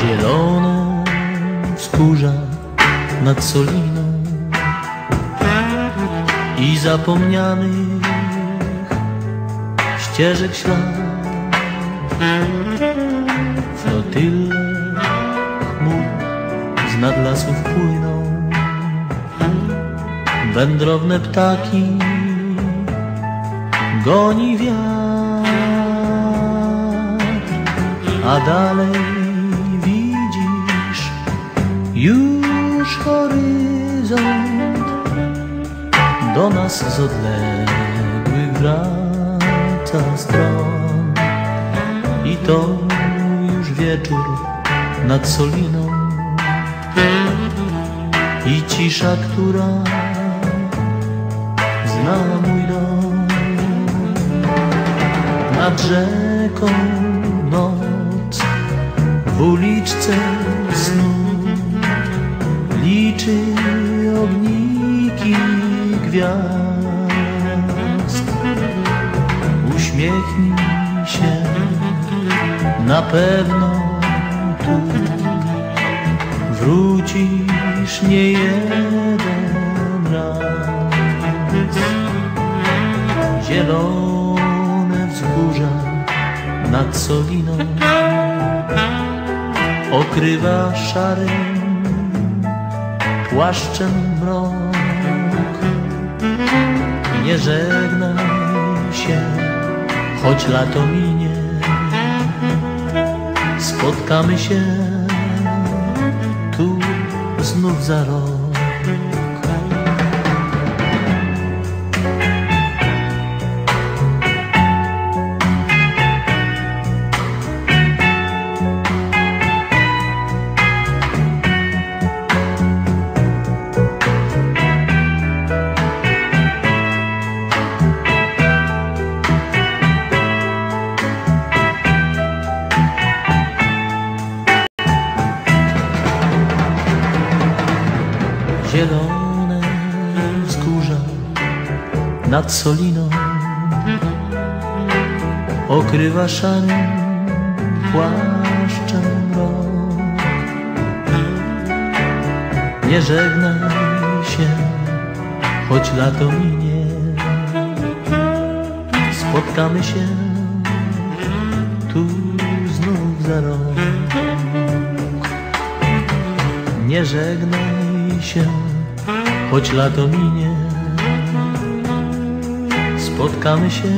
Zielone wzgórza nad Soliną i zapomnianych ścieżek ślad. Z nad lasów płyną, wędrowne ptaki goni wiatr, a dalej widzisz już horyzont do nas z odległych wraca stron. I to już wieczór nad Soliną i cisza, która zna mój dom nad rzeką noc w uliczce snu liczy ogniki gwiazd. Uśmiechnij się, na pewno wrócisz nie jeden raz. Zielone wzgórza nad Soliną okrywa szarym płaszczem mrok. Nie żegnaj się, choć lato minie. Spotkamy się znów zielone wzgórza nad Soliną okrywa szarym płaszczem. Nie żegnaj się, choć lato minie. Spotkamy się tu znów za rok. Nie żegnaj się, choć lato minie. Spotkamy się